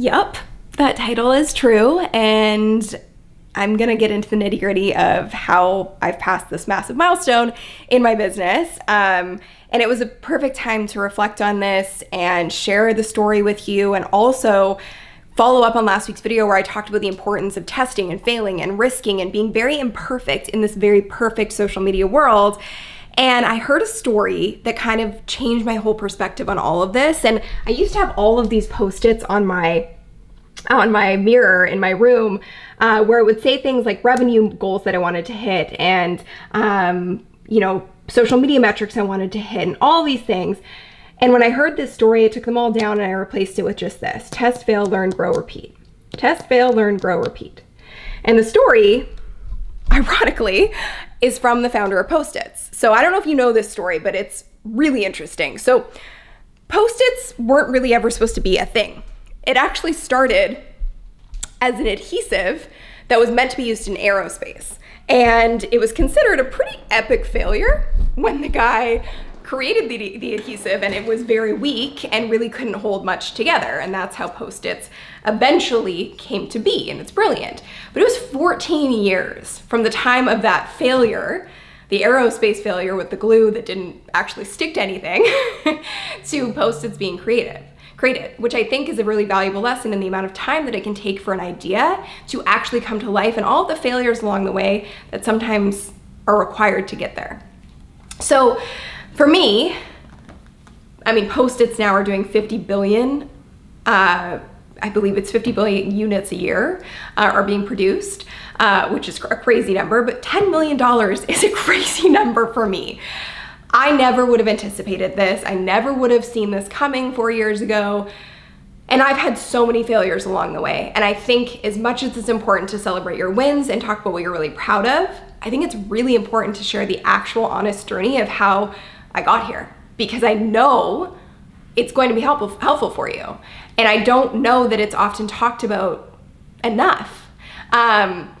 Yup, that title is true. And I'm gonna get into the nitty gritty of how I've passed this massive milestone in my business. Um, and it was a perfect time to reflect on this and share the story with you and also follow up on last week's video where I talked about the importance of testing and failing and risking and being very imperfect in this very perfect social media world. And I heard a story that kind of changed my whole perspective on all of this. And I used to have all of these post-its on my on my mirror in my room uh, where it would say things like revenue goals that I wanted to hit and um, you know social media metrics I wanted to hit and all these things. And when I heard this story, I took them all down and I replaced it with just this test, fail, learn, grow, repeat. Test, fail, learn, grow, repeat. And the story, ironically, is from the founder of Post its. So I don't know if you know this story, but it's really interesting. So Post its weren't really ever supposed to be a thing. It actually started as an adhesive that was meant to be used in aerospace. And it was considered a pretty epic failure when the guy created the, the adhesive and it was very weak and really couldn't hold much together. And that's how Post-its eventually came to be and it's brilliant. But it was 14 years from the time of that failure the aerospace failure with the glue that didn't actually stick to anything to Post-its being created created, which I think is a really valuable lesson in the amount of time that it can take for an idea to actually come to life and all the failures along the way that sometimes are required to get there. So for me, I mean, Post-its now are doing 50 billion, uh, I believe it's 50 billion units a year uh, are being produced, uh, which is a crazy number, but $10 million is a crazy number for me. I never would have anticipated this. I never would have seen this coming four years ago. And I've had so many failures along the way. And I think as much as it's important to celebrate your wins and talk about what you're really proud of, I think it's really important to share the actual honest journey of how I got here because I know it's going to be helpful, helpful for you. And I don't know that it's often talked about enough. Um,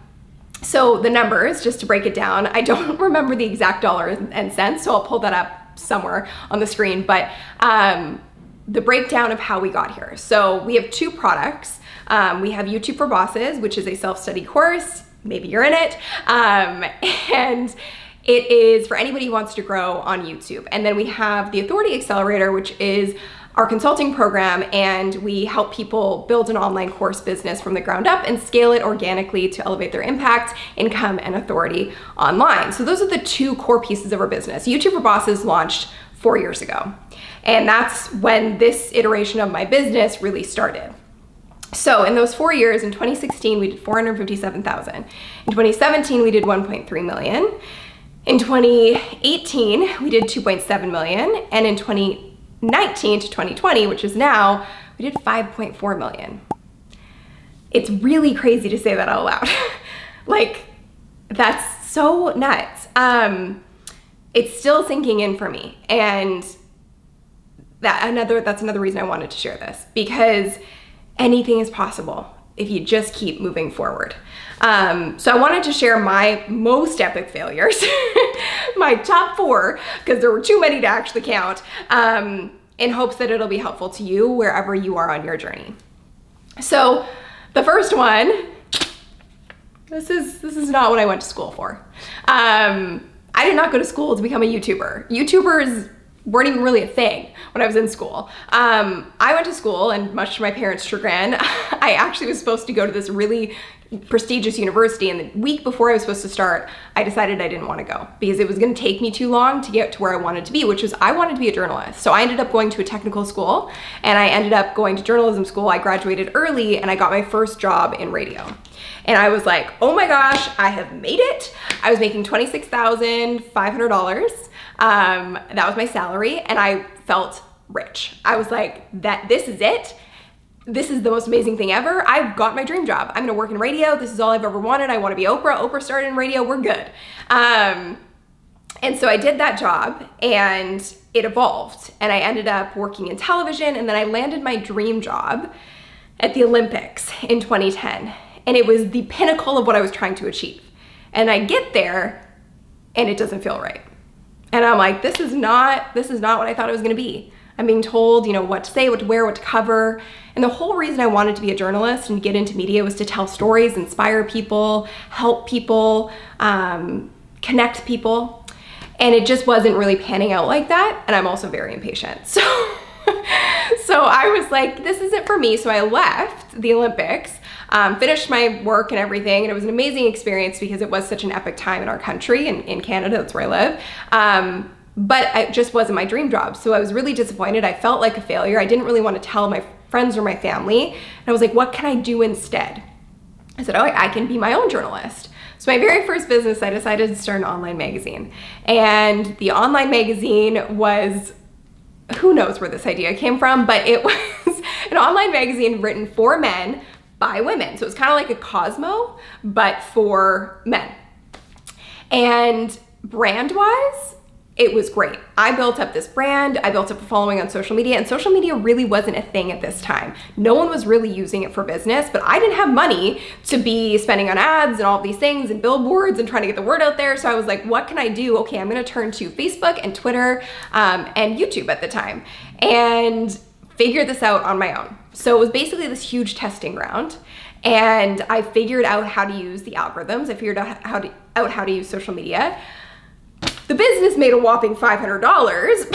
so the numbers, just to break it down, I don't remember the exact dollars and cents, so I'll pull that up somewhere on the screen, but um, the breakdown of how we got here. So we have two products. Um, we have YouTube for Bosses, which is a self-study course. Maybe you're in it. Um, and it is for anybody who wants to grow on YouTube. And then we have the Authority Accelerator, which is our consulting program and we help people build an online course business from the ground up and scale it organically to elevate their impact, income, and authority online. So those are the two core pieces of our business. YouTube for Bosses launched four years ago. And that's when this iteration of my business really started. So in those four years, in 2016, we did 457,000. In 2017, we did 1.3 million. In 2018, we did 2.7 million. And in 2019 to 2020, which is now, we did 5.4 million. It's really crazy to say that out loud. like, that's so nuts. Um, it's still sinking in for me. And that another that's another reason I wanted to share this because anything is possible if you just keep moving forward. Um, so I wanted to share my most epic failures, my top four, because there were too many to actually count, um, in hopes that it'll be helpful to you wherever you are on your journey. So the first one, this is, this is not what I went to school for. Um, I did not go to school to become a YouTuber. YouTubers weren't even really a thing when I was in school. Um, I went to school and much to my parents' chagrin, I actually was supposed to go to this really prestigious university and the week before I was supposed to start, I decided I didn't want to go because it was going to take me too long to get to where I wanted to be, which was I wanted to be a journalist. So I ended up going to a technical school and I ended up going to journalism school. I graduated early and I got my first job in radio. And I was like, oh my gosh, I have made it. I was making $26,500. Um, that was my salary and I felt rich. I was like, that this is it this is the most amazing thing ever. I've got my dream job. I'm gonna work in radio. This is all I've ever wanted. I wanna be Oprah. Oprah started in radio. We're good. Um, and so I did that job and it evolved. And I ended up working in television and then I landed my dream job at the Olympics in 2010. And it was the pinnacle of what I was trying to achieve. And I get there and it doesn't feel right. And I'm like, this is not, this is not what I thought it was gonna be. I'm being told, you know, what to say, what to wear, what to cover. And the whole reason I wanted to be a journalist and get into media was to tell stories, inspire people, help people, um, connect people. And it just wasn't really panning out like that. And I'm also very impatient. So, so I was like, this isn't for me. So I left the Olympics, um, finished my work and everything. And it was an amazing experience because it was such an epic time in our country and in Canada, that's where I live. Um, but it just wasn't my dream job. So I was really disappointed. I felt like a failure. I didn't really want to tell my friends or my family. And I was like, what can I do instead? I said, oh, I can be my own journalist. So my very first business, I decided to start an online magazine. And the online magazine was, who knows where this idea came from, but it was an online magazine written for men by women. So it was kind of like a Cosmo, but for men. And brand wise, it was great. I built up this brand, I built up a following on social media, and social media really wasn't a thing at this time. No one was really using it for business, but I didn't have money to be spending on ads and all these things and billboards and trying to get the word out there. So I was like, what can I do? Okay, I'm gonna turn to Facebook and Twitter um, and YouTube at the time and figure this out on my own. So it was basically this huge testing ground and I figured out how to use the algorithms. I figured out how to, out how to use social media. The business made a whopping $500.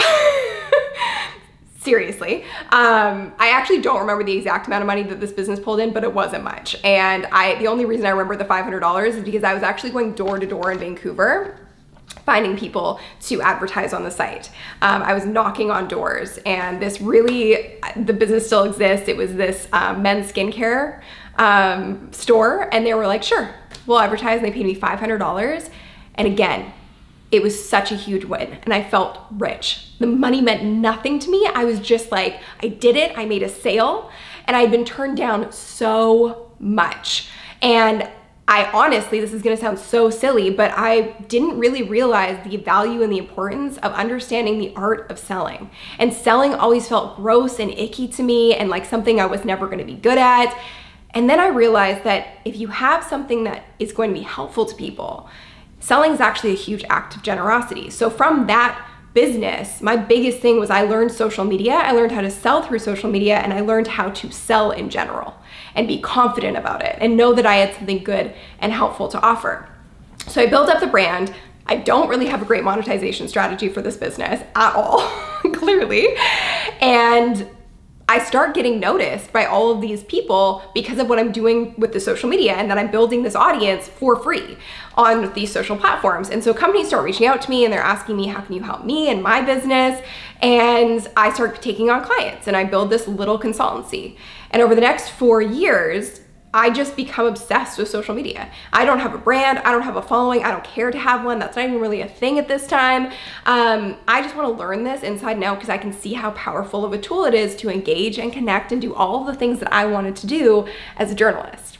Seriously. Um, I actually don't remember the exact amount of money that this business pulled in, but it wasn't much. And I, the only reason I remember the $500 is because I was actually going door to door in Vancouver finding people to advertise on the site. Um, I was knocking on doors and this really, the business still exists. It was this um, men's skincare um, store and they were like, sure, we'll advertise. And they paid me $500. And again, it was such a huge win and I felt rich. The money meant nothing to me. I was just like, I did it, I made a sale, and I'd been turned down so much. And I honestly, this is gonna sound so silly, but I didn't really realize the value and the importance of understanding the art of selling. And selling always felt gross and icky to me and like something I was never gonna be good at. And then I realized that if you have something that is going to be helpful to people, selling is actually a huge act of generosity. So from that business, my biggest thing was I learned social media, I learned how to sell through social media, and I learned how to sell in general and be confident about it and know that I had something good and helpful to offer. So I built up the brand. I don't really have a great monetization strategy for this business at all, clearly. And I start getting noticed by all of these people because of what I'm doing with the social media and that I'm building this audience for free on these social platforms. And so companies start reaching out to me and they're asking me, how can you help me and my business? And I start taking on clients and I build this little consultancy. And over the next four years, I just become obsessed with social media. I don't have a brand, I don't have a following, I don't care to have one. That's not even really a thing at this time. Um, I just wanna learn this inside out because I can see how powerful of a tool it is to engage and connect and do all the things that I wanted to do as a journalist.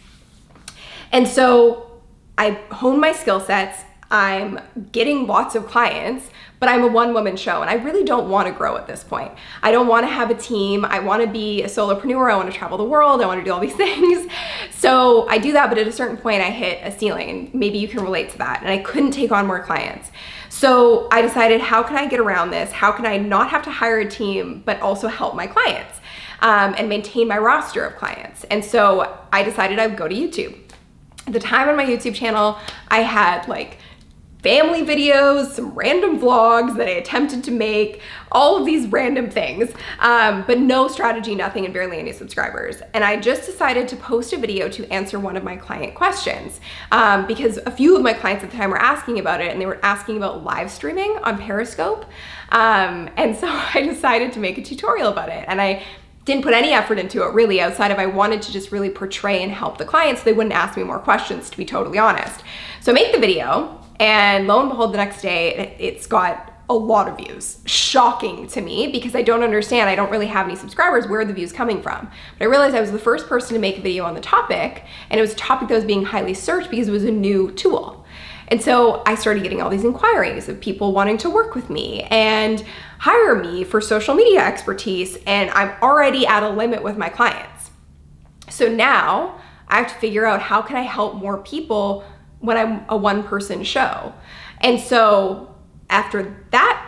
And so I hone my skill sets, I'm getting lots of clients, but I'm a one woman show and I really don't want to grow at this point. I don't want to have a team. I want to be a solopreneur. I want to travel the world. I want to do all these things. So I do that, but at a certain point I hit a ceiling and maybe you can relate to that. And I couldn't take on more clients. So I decided, how can I get around this? How can I not have to hire a team, but also help my clients um, and maintain my roster of clients? And so I decided I would go to YouTube. At the time on my YouTube channel, I had like family videos, some random vlogs that I attempted to make, all of these random things, um, but no strategy, nothing, and barely any subscribers. And I just decided to post a video to answer one of my client questions um, because a few of my clients at the time were asking about it and they were asking about live streaming on Periscope. Um, and so I decided to make a tutorial about it. And I didn't put any effort into it really outside of I wanted to just really portray and help the clients so they wouldn't ask me more questions to be totally honest. So I make the video and lo and behold, the next day, it's got a lot of views. Shocking to me because I don't understand. I don't really have any subscribers. Where are the views coming from? But I realized I was the first person to make a video on the topic, and it was a topic that was being highly searched because it was a new tool. And so I started getting all these inquiries of people wanting to work with me and hire me for social media expertise, and I'm already at a limit with my clients. So now I have to figure out how can I help more people when I'm a one person show. And so after that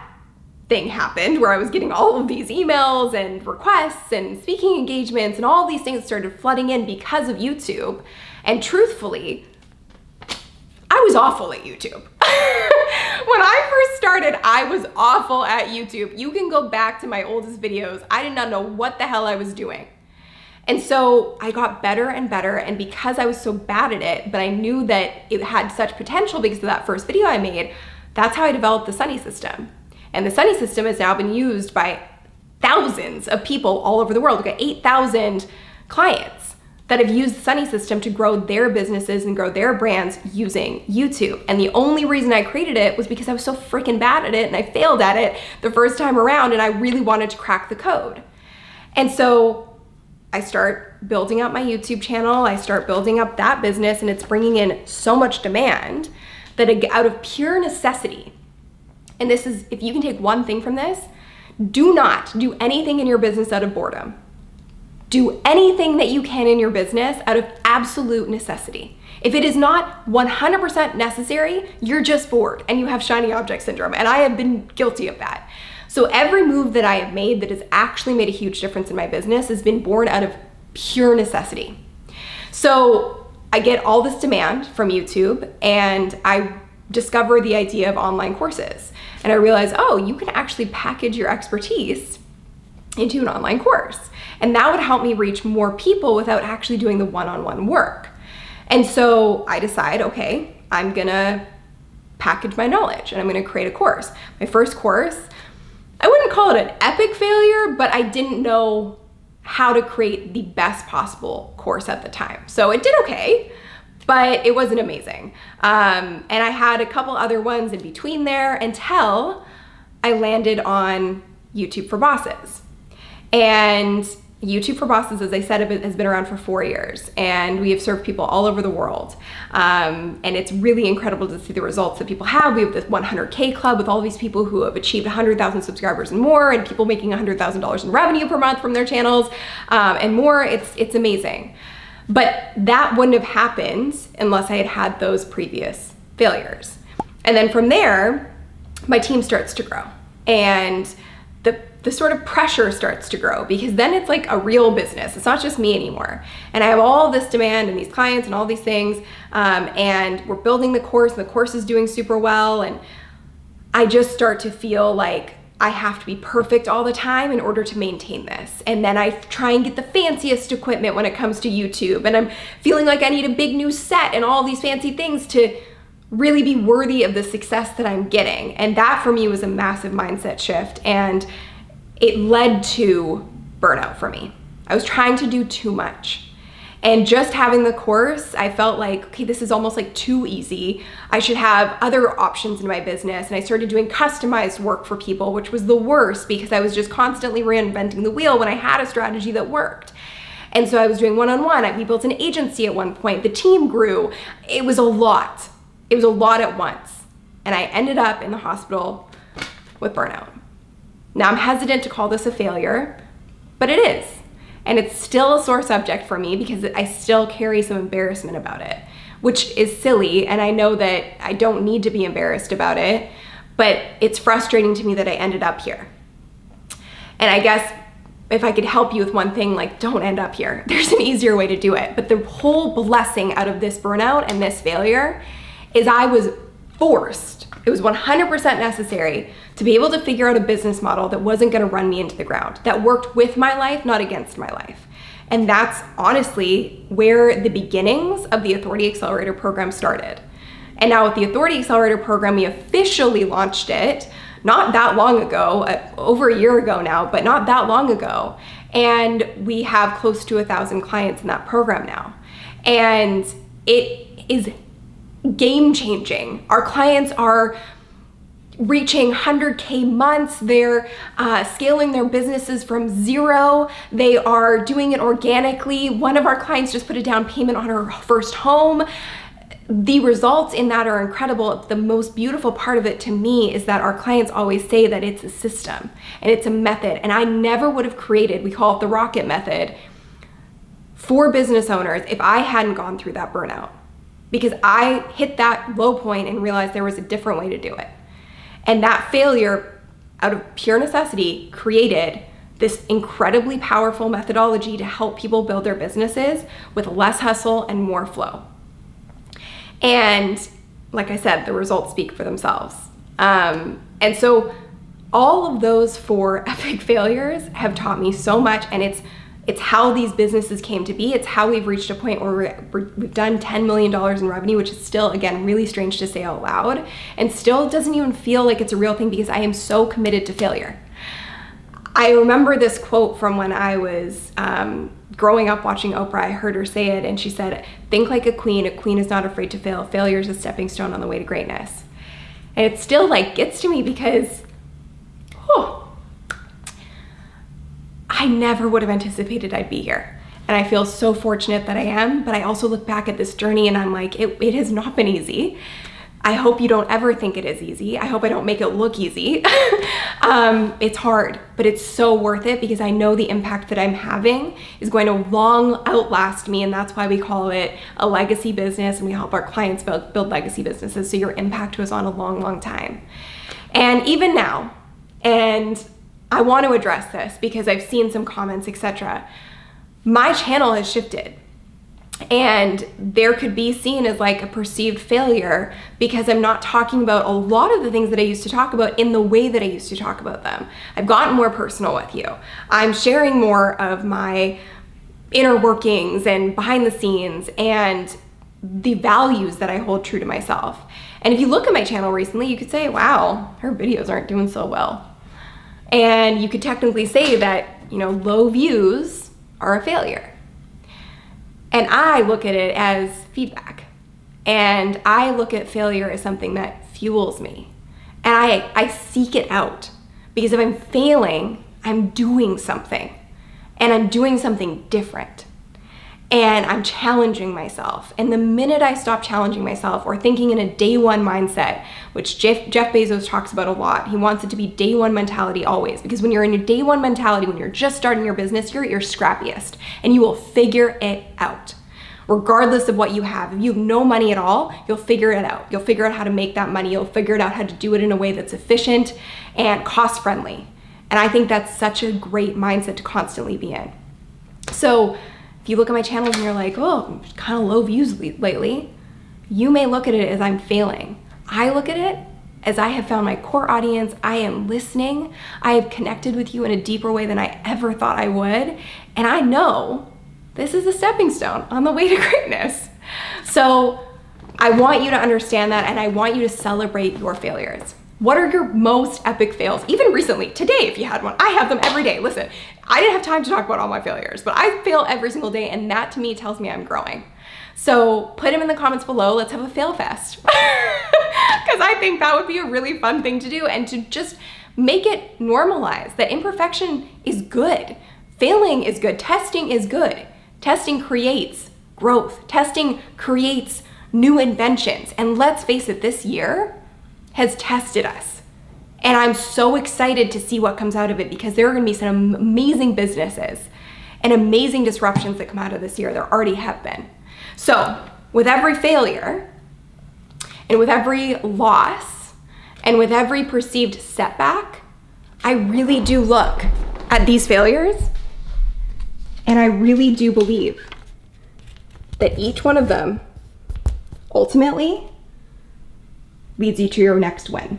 thing happened where I was getting all of these emails and requests and speaking engagements and all these things started flooding in because of YouTube. And truthfully, I was awful at YouTube. when I first started, I was awful at YouTube. You can go back to my oldest videos. I did not know what the hell I was doing. And so I got better and better. And because I was so bad at it, but I knew that it had such potential because of that first video I made, that's how I developed the Sunny system. And the Sunny system has now been used by thousands of people all over the world. We've got 8,000 clients that have used the Sunny system to grow their businesses and grow their brands using YouTube. And the only reason I created it was because I was so freaking bad at it and I failed at it the first time around and I really wanted to crack the code. And so I start building up my YouTube channel, I start building up that business, and it's bringing in so much demand that out of pure necessity, and this is, if you can take one thing from this, do not do anything in your business out of boredom. Do anything that you can in your business out of absolute necessity. If it is not 100% necessary, you're just bored and you have shiny object syndrome. And I have been guilty of that. So every move that I have made that has actually made a huge difference in my business has been born out of pure necessity. So I get all this demand from YouTube and I discover the idea of online courses. And I realize, oh, you can actually package your expertise into an online course. And that would help me reach more people without actually doing the one on one work. And so I decide, okay, I'm gonna package my knowledge and I'm gonna create a course. My first course, call it an epic failure, but I didn't know how to create the best possible course at the time. So it did okay but it wasn't amazing. Um, and I had a couple other ones in between there until I landed on YouTube for Bosses. And YouTube for Bosses, as I said, has been around for four years, and we have served people all over the world. Um, and it's really incredible to see the results that people have. We have this 100K club with all these people who have achieved 100,000 subscribers and more, and people making $100,000 in revenue per month from their channels um, and more. It's it's amazing. But that wouldn't have happened unless I had had those previous failures. And then from there, my team starts to grow and the, the sort of pressure starts to grow because then it's like a real business. It's not just me anymore. And I have all this demand and these clients and all these things. Um, and we're building the course and the course is doing super well. And I just start to feel like I have to be perfect all the time in order to maintain this. And then I try and get the fanciest equipment when it comes to YouTube. And I'm feeling like I need a big new set and all these fancy things to really be worthy of the success that I'm getting. And that for me was a massive mindset shift. And it led to burnout for me. I was trying to do too much. And just having the course, I felt like, okay, this is almost like too easy. I should have other options in my business. And I started doing customized work for people, which was the worst because I was just constantly reinventing the wheel when I had a strategy that worked. And so I was doing one on one. We built an agency at one point. The team grew. It was a lot. It was a lot at once. And I ended up in the hospital with burnout. Now I'm hesitant to call this a failure, but it is. And it's still a sore subject for me because I still carry some embarrassment about it, which is silly. And I know that I don't need to be embarrassed about it, but it's frustrating to me that I ended up here. And I guess if I could help you with one thing, like don't end up here. There's an easier way to do it. But the whole blessing out of this burnout and this failure is I was forced, it was 100% necessary to be able to figure out a business model that wasn't gonna run me into the ground, that worked with my life, not against my life. And that's honestly where the beginnings of the Authority Accelerator program started. And now with the Authority Accelerator program, we officially launched it not that long ago, uh, over a year ago now, but not that long ago. And we have close to a thousand clients in that program now. And it is game changing. Our clients are reaching 100K months. They're uh, scaling their businesses from zero. They are doing it organically. One of our clients just put a down payment on her first home. The results in that are incredible. The most beautiful part of it to me is that our clients always say that it's a system and it's a method. And I never would have created, we call it the rocket method, for business owners if I hadn't gone through that burnout. Because I hit that low point and realized there was a different way to do it. And that failure out of pure necessity, created this incredibly powerful methodology to help people build their businesses with less hustle and more flow. And like I said, the results speak for themselves. Um, and so all of those four epic failures have taught me so much and it's it's how these businesses came to be. It's how we've reached a point where we have done $10 million in revenue, which is still, again, really strange to say out loud, and still doesn't even feel like it's a real thing because I am so committed to failure. I remember this quote from when I was um, growing up watching Oprah. I heard her say it, and she said, Think like a queen. A queen is not afraid to fail. Failure is a stepping stone on the way to greatness. And it still like gets to me because, oh, I never would have anticipated I'd be here. And I feel so fortunate that I am, but I also look back at this journey and I'm like, it, it has not been easy. I hope you don't ever think it is easy. I hope I don't make it look easy. um, it's hard, but it's so worth it because I know the impact that I'm having is going to long outlast me. And that's why we call it a legacy business and we help our clients build, build legacy businesses. So your impact goes on a long, long time. And even now, and I want to address this because I've seen some comments, etc. My channel has shifted and there could be seen as like a perceived failure because I'm not talking about a lot of the things that I used to talk about in the way that I used to talk about them. I've gotten more personal with you. I'm sharing more of my inner workings and behind the scenes and the values that I hold true to myself. And if you look at my channel recently, you could say, wow, her videos aren't doing so well. And you could technically say that, you know, low views are a failure. And I look at it as feedback. And I look at failure as something that fuels me. And I, I seek it out because if I'm failing, I'm doing something and I'm doing something different and I'm challenging myself. And the minute I stop challenging myself or thinking in a day one mindset, which Jeff, Jeff, Bezos talks about a lot, he wants it to be day one mentality always. Because when you're in your day one mentality, when you're just starting your business, you're at your scrappiest and you will figure it out. Regardless of what you have, if you have no money at all, you'll figure it out. You'll figure out how to make that money. You'll figure it out how to do it in a way that's efficient and cost friendly. And I think that's such a great mindset to constantly be in. So, you look at my channel and you're like, oh, kind of low views lately, you may look at it as I'm failing. I look at it as I have found my core audience, I am listening, I have connected with you in a deeper way than I ever thought I would, and I know this is a stepping stone on the way to greatness. So I want you to understand that and I want you to celebrate your failures. What are your most epic fails? Even recently, today, if you had one, I have them every day. Listen, I didn't have time to talk about all my failures, but I fail every single day, and that to me tells me I'm growing. So put them in the comments below. Let's have a fail fest. Because I think that would be a really fun thing to do and to just make it normalize that imperfection is good. Failing is good. Testing is good. Testing creates growth. Testing creates new inventions. And let's face it, this year, has tested us. And I'm so excited to see what comes out of it because there are going to be some amazing businesses and amazing disruptions that come out of this year. There already have been. So, with every failure and with every loss and with every perceived setback, I really do look at these failures and I really do believe that each one of them ultimately leads you to your next win.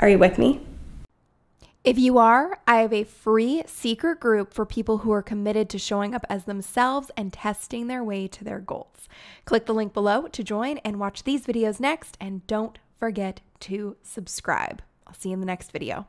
Are you with me? If you are, I have a free secret group for people who are committed to showing up as themselves and testing their way to their goals. Click the link below to join and watch these videos next, and don't forget to subscribe. I'll see you in the next video.